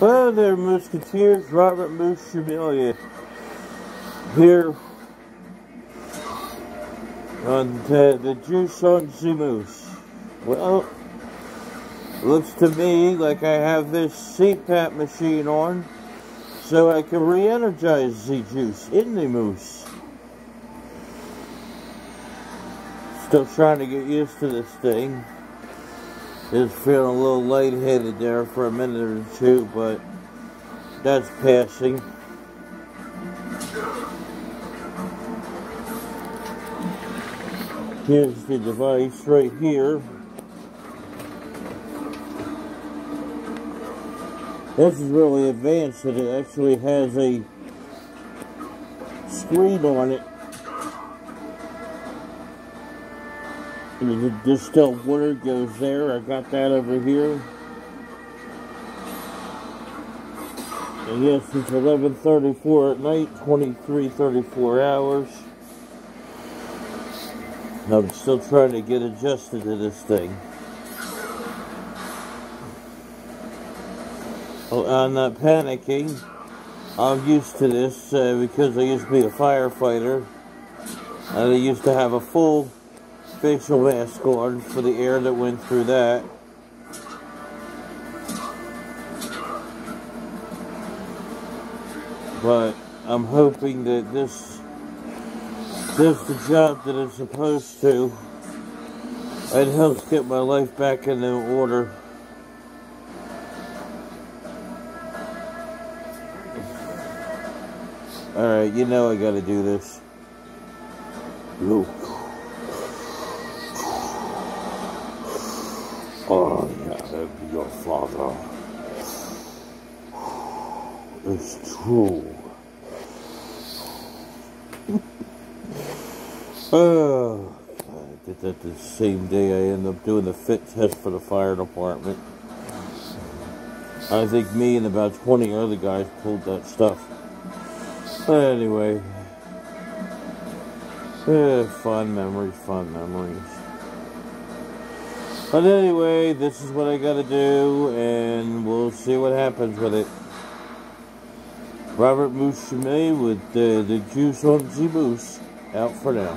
Hello there, Mooseketeers. Robert Moose Shamilia oh, here on the, uh, the Juice on Z Moose. Well, looks to me like I have this CPAP machine on so I can re-energize the juice in the moose. Still trying to get used to this thing. Just feeling a little lightheaded there for a minute or two, but that's passing. Here's the device right here. This is really advanced it actually has a screen on it The distilled water goes there. I got that over here. And yes, it's 11.34 at night, 23.34 hours. I'm still trying to get adjusted to this thing. Oh, I'm not panicking. I'm used to this uh, because I used to be a firefighter. And I used to have a full facial mask on for the air that went through that. But I'm hoping that this does the job that it's supposed to. It helps get my life back into order. Alright, you know I gotta do this. Ooh. Oh, yeah, that'd be your father. It's true. oh, I did that the same day I ended up doing the fit test for the fire department. I think me and about 20 other guys pulled that stuff. Anyway, eh, fun memories, fun memories. But anyway, this is what I gotta do, and we'll see what happens with it. Robert Moose with the, the Juice on Z Moose out for now.